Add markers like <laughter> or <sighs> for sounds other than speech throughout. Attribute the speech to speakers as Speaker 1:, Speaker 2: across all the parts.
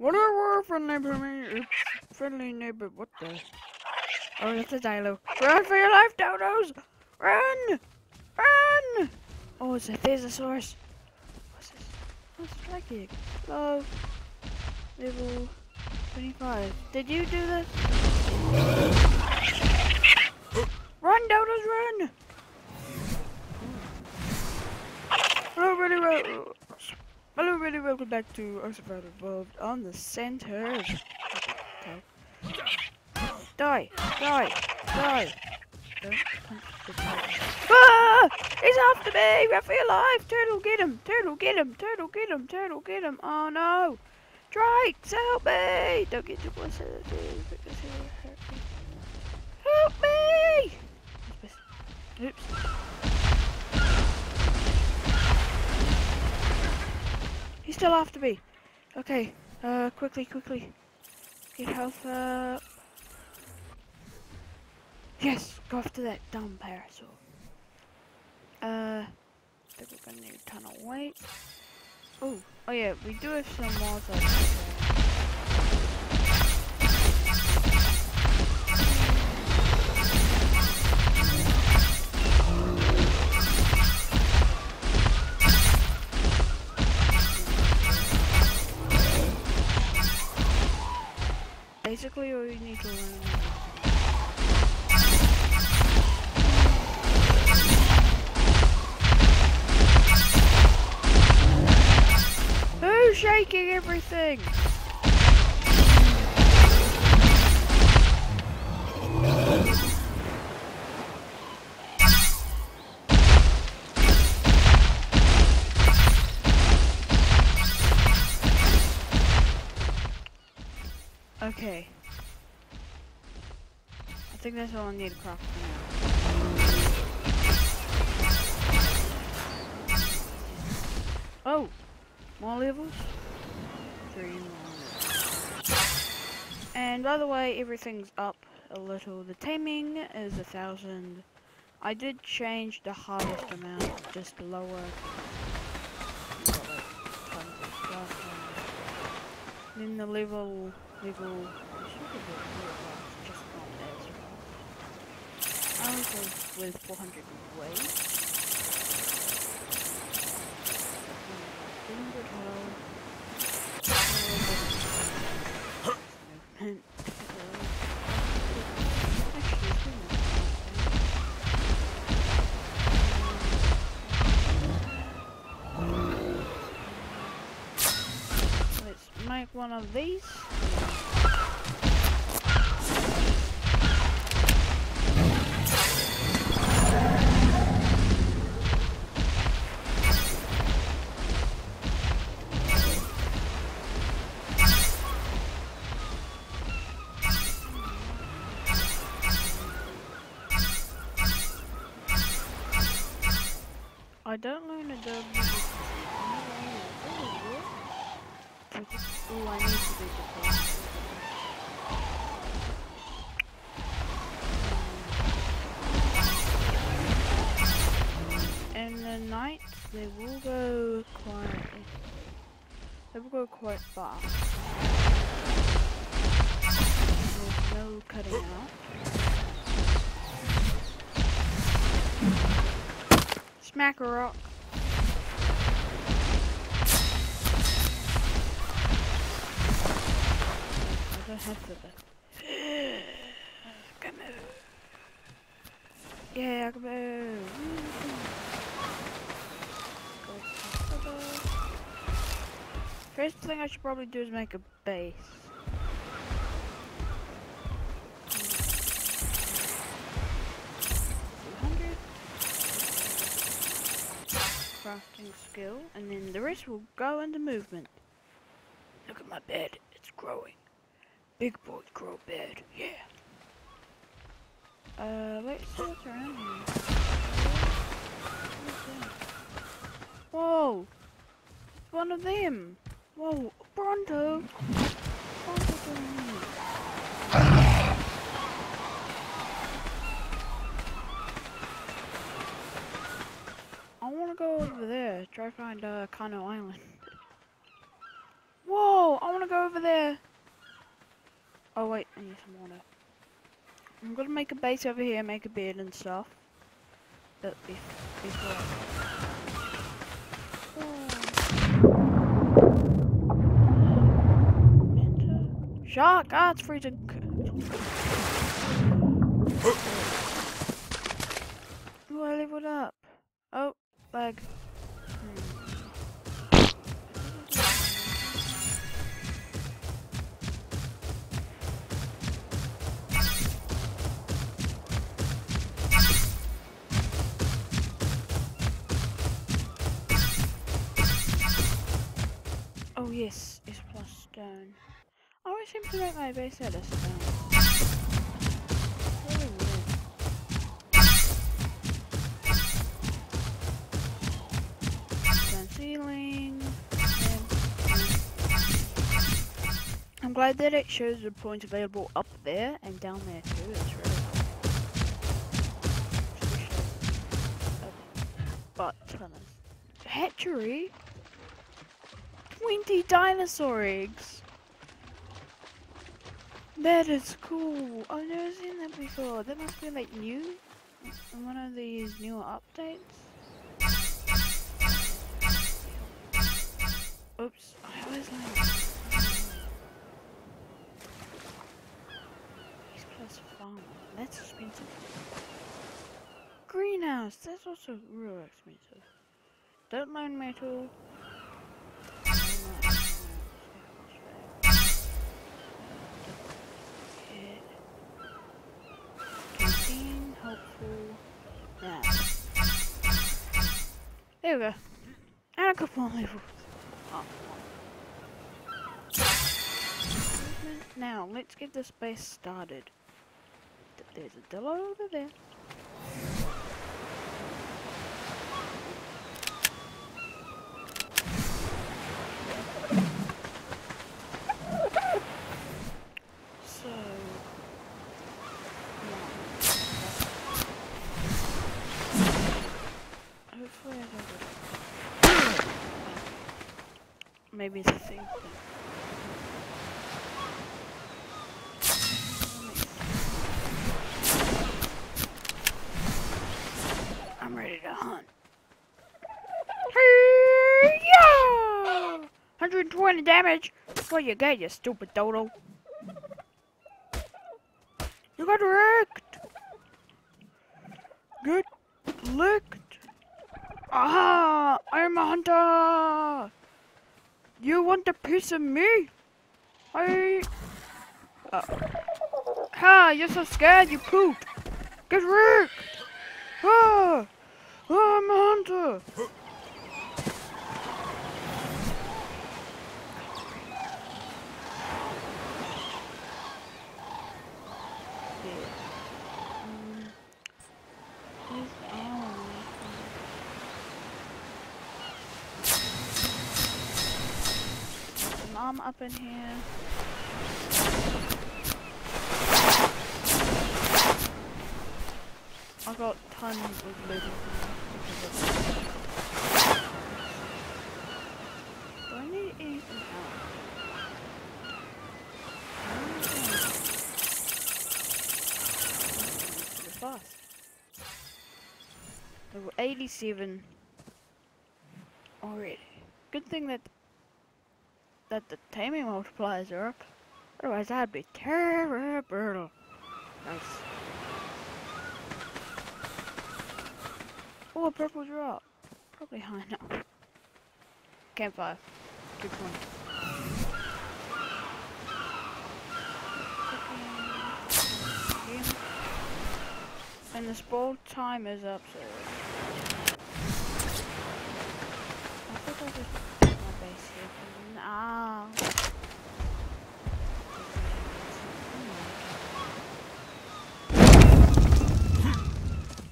Speaker 1: Whatever, friendly neighbor, friendly neighbor, what the? Oh, that's a dialogue. Run for your life, dodos! Run! Run! Oh, it's a thesaurus. What's this? What's egg? Hello. Level 25. Did you do this? run, dodos, run! Hello, really well. Hello, everybody, welcome back to Oxford Evolved on the center. Die, die, die. Ah! He's after me! Your life! Turtle, get him! Turtle, get him! Turtle, get him! Turtle, get him! Oh no! Drakes, help me! Don't get too close to the because he'll hurt me. Help me! Oops. He's still after me. Okay, uh, quickly, quickly. Get health up. Yes, go after that dumb Parasaur. Uh, I think we're gonna need a ton of weight. Oh, oh yeah, we do have some walls Who's shaking everything? Think that's all I need to craft now. Oh! More levels? Three more levels. And by the way, everything's up a little. The taming is a thousand. I did change the harvest amount, just lower. Then the level, level, it should be the level fast, just not as fast. I was with- with 400 weight. 100 health. Movement. Let's make one of these. Will go quite. They will go quite fast. There's no cutting out. Smack a rock. I don't have to. <gasps> Come on. Yeah, come on. First thing I should probably do is make a base. crafting skill, and then the rest will go into movement. Look at my bed, it's growing. Big boys grow bed, yeah. Uh, let's see what's around here. Whoa! It's one of them! Whoa, Bronto! Bronto. I wanna go over there, try find uh, Kano Island. Whoa, I wanna go over there. Oh wait, I need some water. I'm gonna make a base over here, make a bed and stuff. Shark! Ah, it's freezing. Oh, I leveled up. Oh, lag. Oh, I always seem to make my base stone. Really weird. Ceiling. I'm glad that it shows the points available up there and down there too. It's really. Hatchery? 20 dinosaur eggs. That is cool. I've never seen that before. That must be like new. in One of these newer updates. Oops. I always like. He's plus farm. That's expensive. Greenhouse. That's also real expensive. Don't mind metal. There we go. And a couple more levels. Oh. Now, let's get this base started. There's a Dillo over there. So, yeah. Hopefully I don't get I'm ready to hunt. Hey-ya! 120 damage. What you got, you stupid dodo? You got wrecked. Get licked. Ah, I'm a hunter. You want a piece of me? I. Uh, ha! You're so scared. You pooped. Get wrecked. Ah, I'm a hunter. Mm. Where's the- oh, An up in here. I got tons of loot. Do I need anything else? Fast. Level 87 already. Good thing that that the taming multipliers are up. Otherwise that'd be terrible. Nice. Oh, a purple drop. Probably high enough. Campfire. Good. Cooking. And the spawn time is up, so. I think I'll just put my base here for now.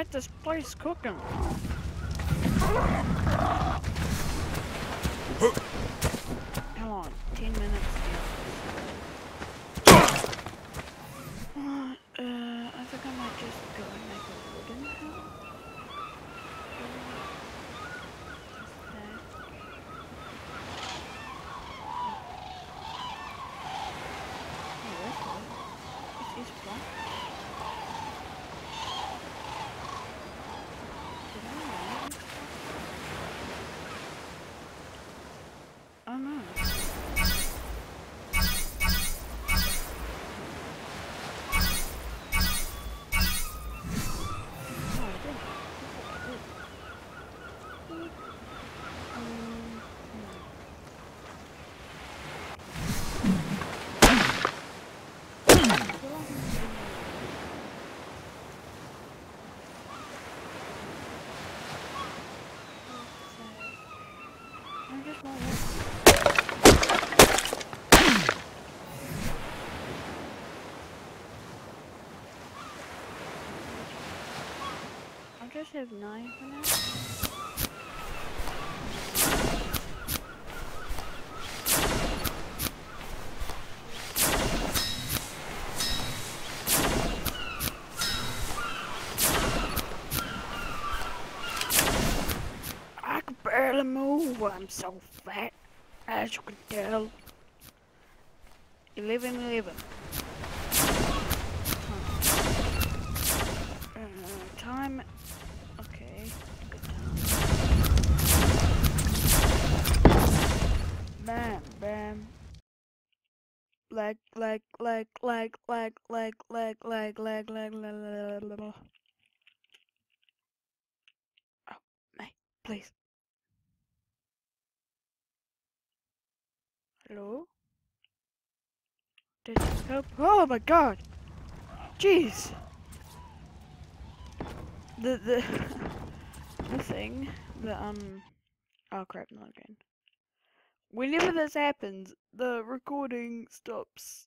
Speaker 1: Get this place cooking. Come on, 10 minutes. What? Uh, I think I might just go and make a wooden house. Just that. Just have nine for now? I can barely move. I'm so fat, as you can tell. You living, living. Uh, time. Bam, bam. Leg, leg, leg, leg, leg, leg, leg, leg, leg, leg, leg, leg. Oh, May, please. Hello? Did you help? Oh my god! Jeez! The, the, <laughs> the thing, the, um, oh crap, not again. Whenever this happens, the recording stops.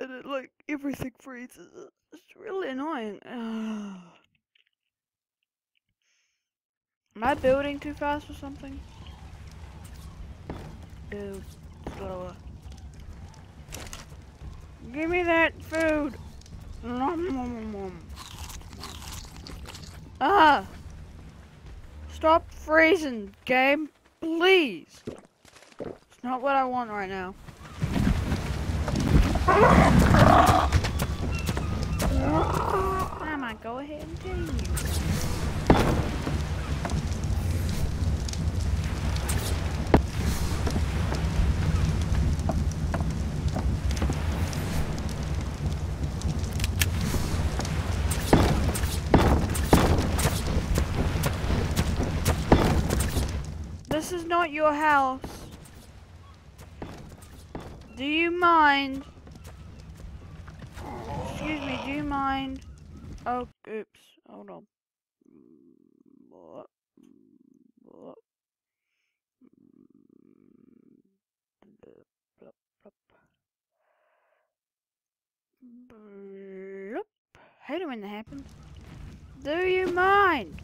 Speaker 1: And it, like, everything freezes. It's really annoying. <sighs> Am I building too fast or something? Slower. Give me that food! Nom, nom, nom. Ah! Stop freezing, game, please! It's not what I want right now. I might go ahead and tell you. This is not your house. Do you mind? Excuse me, do you mind? Oh, oops. Hold on. Hate it when that happens. Do you mind?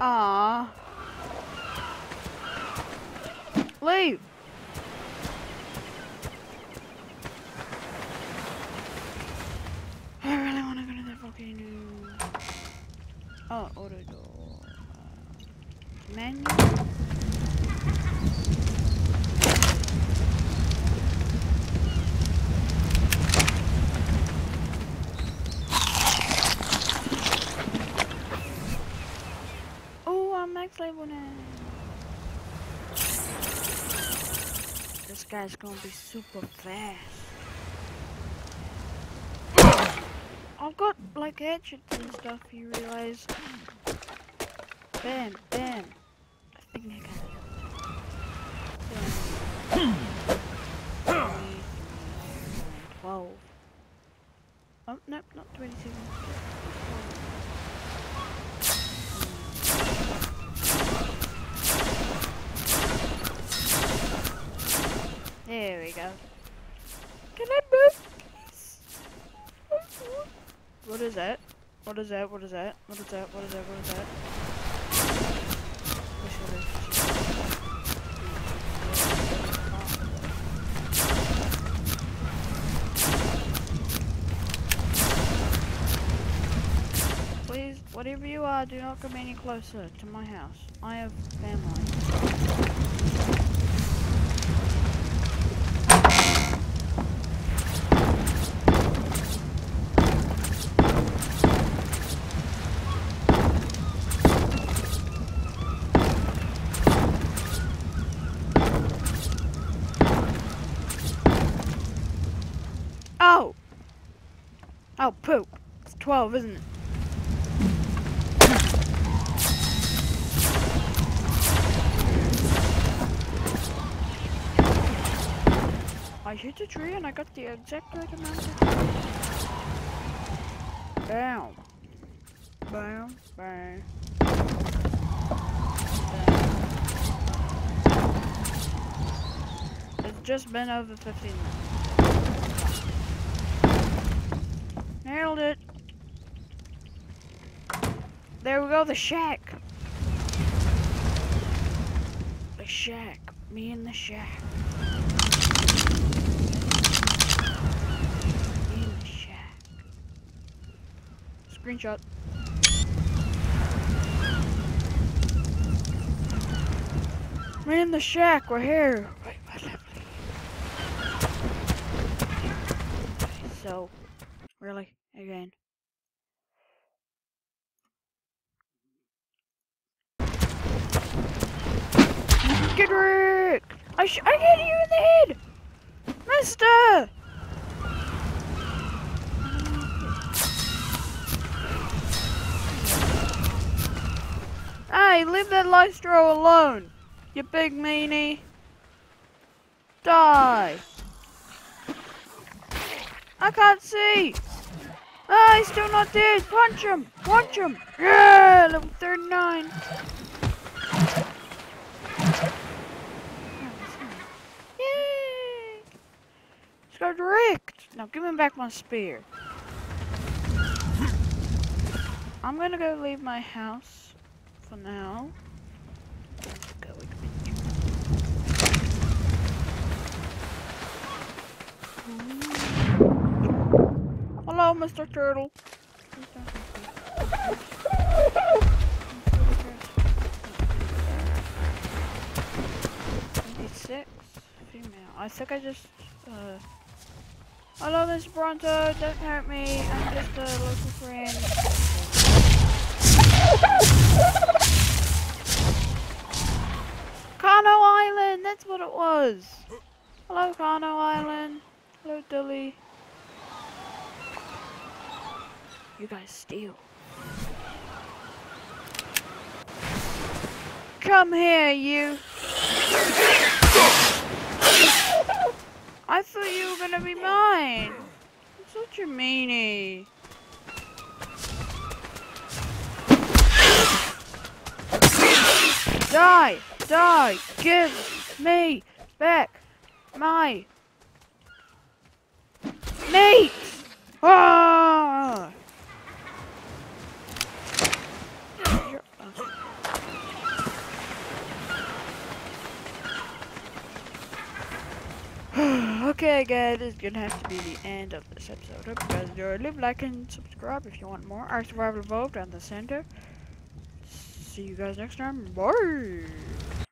Speaker 1: Aww. Leave. Guy's gonna be super fast. I've got like hatchets and stuff, you realize. Bam, bam. I think I got it. Twelve. Oh, nope, not 27. There we go. Can I move? please? What is that? What is that? What is that? What is that? What is that? What is that? Please, whatever you are, do not come any closer to my house. I have family. Oh! Oh, poop. It's 12, isn't it? I hit a tree and I got the exact right amount of Bam. Bam. Bam. Is just been over 15 minutes. Nailed it. There we go, the shack. The shack. Me and the shack. Me and the shack. Screenshot. Me in the shack, we're here. Wait, what happened? So, really, again. Get Rick! I sh I hit you in the head! Mister! Hey, leave that Lystro alone! You big meanie! Die! I can't see! Ah, he's still not dead! Punch him! Punch him! Yeah! Level 39! Yay! It's got wrecked! Now give me back my spear. I'm gonna go leave my house for now. Adventure. Hello, Mr. Turtle. Twenty-six female. I think I just. Uh... Hello, Miss Bronto. Don't hurt me. I'm just a local friend. Kano Island. That's what it was. Hello, Kano Island. Hello, Dilly. You guys steal. Come here, you. I thought you were gonna be mine. You're such a meanie. Die! Die! Give me back my meat! Ah! <sighs> Okay guys, this is gonna have to be the end of this episode. Hope you guys enjoyed. Leave like and subscribe if you want more. ARK Survival Evolved down the center. See you guys next time. Bye!